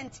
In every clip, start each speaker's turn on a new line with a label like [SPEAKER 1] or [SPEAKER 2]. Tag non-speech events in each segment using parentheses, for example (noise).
[SPEAKER 1] Enchantment!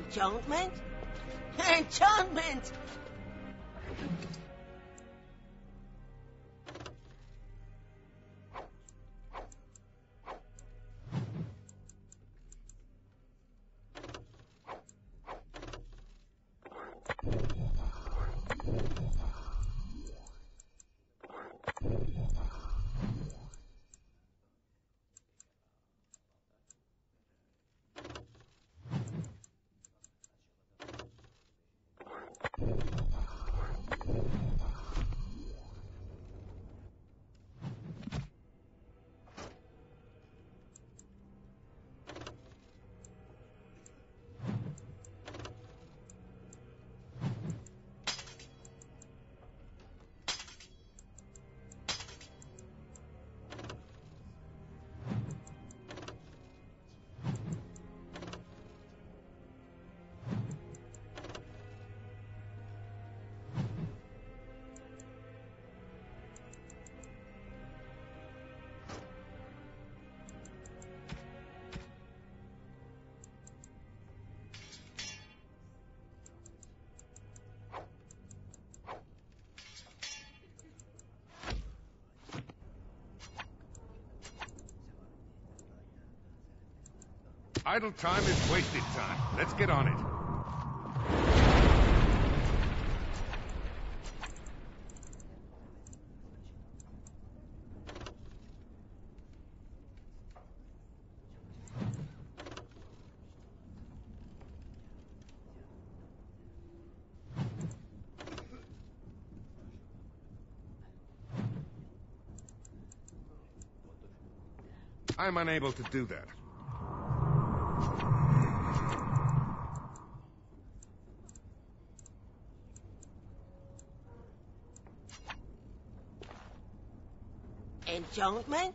[SPEAKER 1] Enchantment? Enchantment!
[SPEAKER 2] Idle time is wasted time. Let's get on it. I'm unable to do that.
[SPEAKER 1] Enchantment?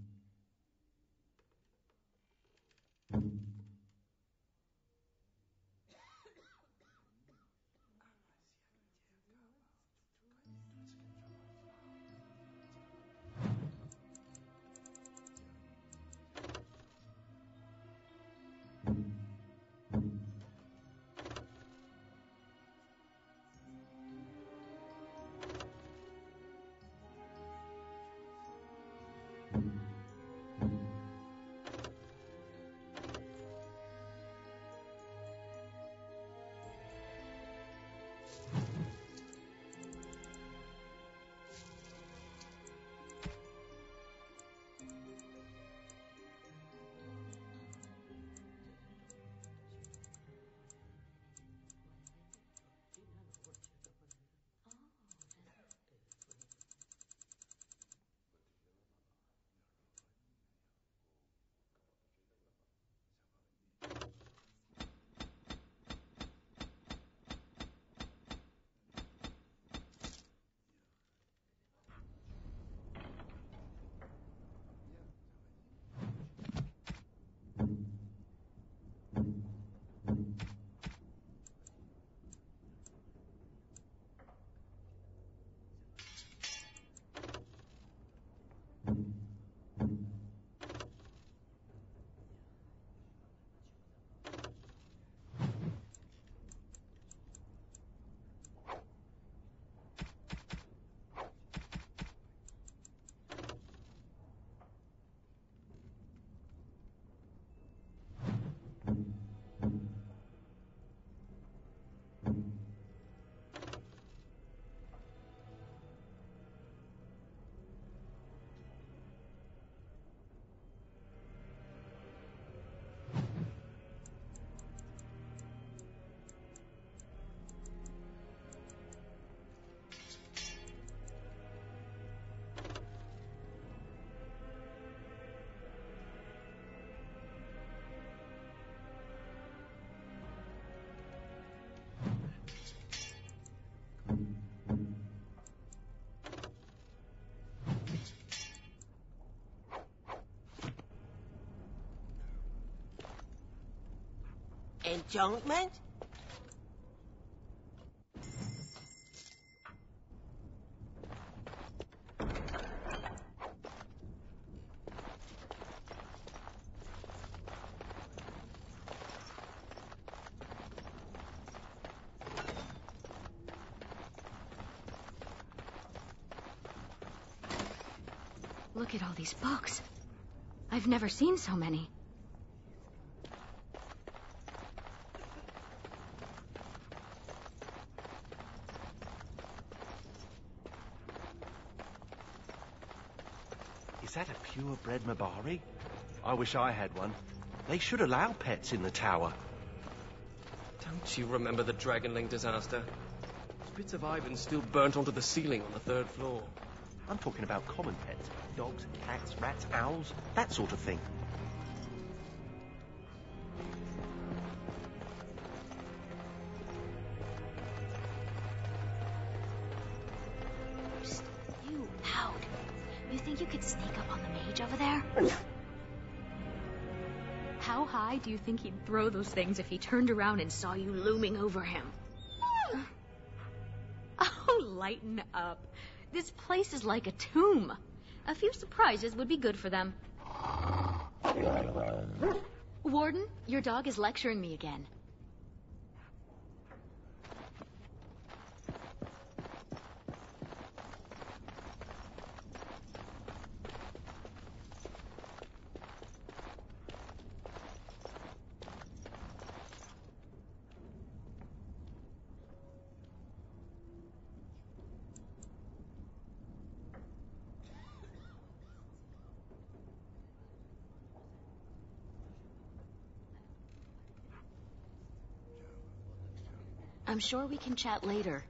[SPEAKER 1] Enchantment?
[SPEAKER 3] Look at all these books. I've never seen so many.
[SPEAKER 4] Is that a purebred Mabari? I wish I had one. They should allow pets in the tower.
[SPEAKER 5] Don't you remember the Dragonling disaster? Bits of Ivan still burnt onto the ceiling on the third floor.
[SPEAKER 4] I'm talking about common pets. Dogs, cats, rats, owls, that sort of thing.
[SPEAKER 3] Think you could sneak up on the mage over there? How high do you think he'd throw those things if he turned around and saw you looming over him? (laughs) Oh, lighten up. This place is like a tomb. A few surprises would be good for them. (laughs) Warden, your dog is lecturing me again. I'm sure we can chat later.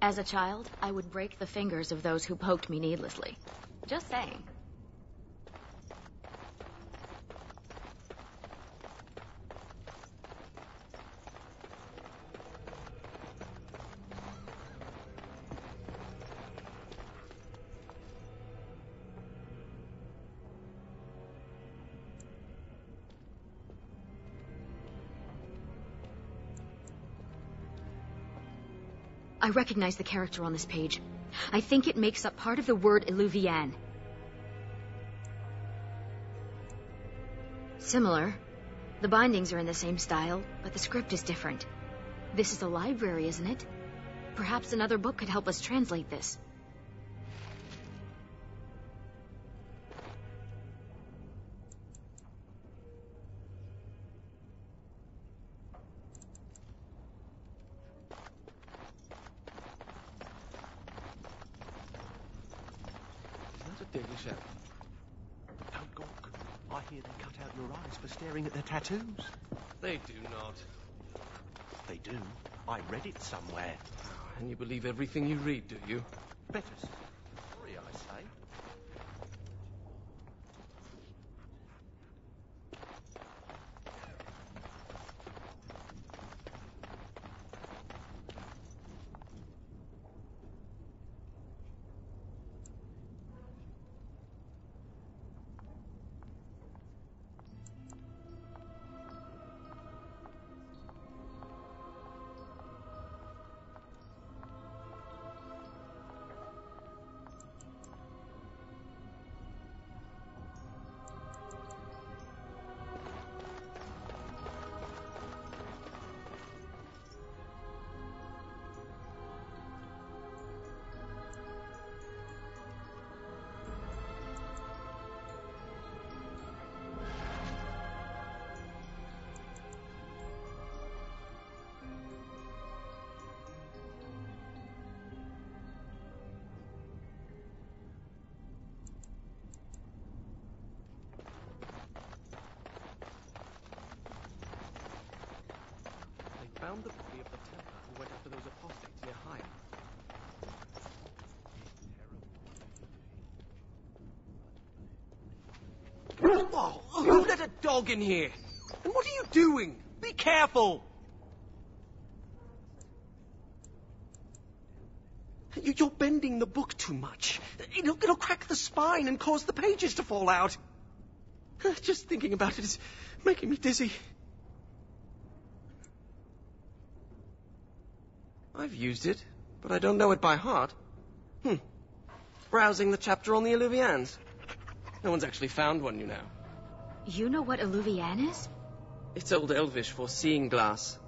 [SPEAKER 3] As a child, I would break the fingers of those who poked me needlessly. Just saying. I recognize the character on this page. I think it makes up part of the word Eluvian. Similar, The bindings are in the same style, but the script is different. This is a library, isn't it? Perhaps another book could help us translate this.
[SPEAKER 5] A Dalish Shepherd?
[SPEAKER 4] Don't gawk. I hear they cut out your eyes for staring at their tattoos.
[SPEAKER 5] They do not.
[SPEAKER 4] They do. I read it somewhere.
[SPEAKER 5] Ah, and you believe everything you read, do you?
[SPEAKER 4] Better
[SPEAKER 5] Oh, who let a dog in here? And what are you doing? Be careful! You- You're bending the book too much. It'll, it'll crack the spine and cause the pages to fall out. Just thinking about it is making me dizzy. I've used it, but I don't know it by heart. Hmm. Browsing the chapter on the Eluvians. No one's actually found one, you know.
[SPEAKER 3] You know what Eluvian is?
[SPEAKER 5] It's Old Elvish for seeing glass.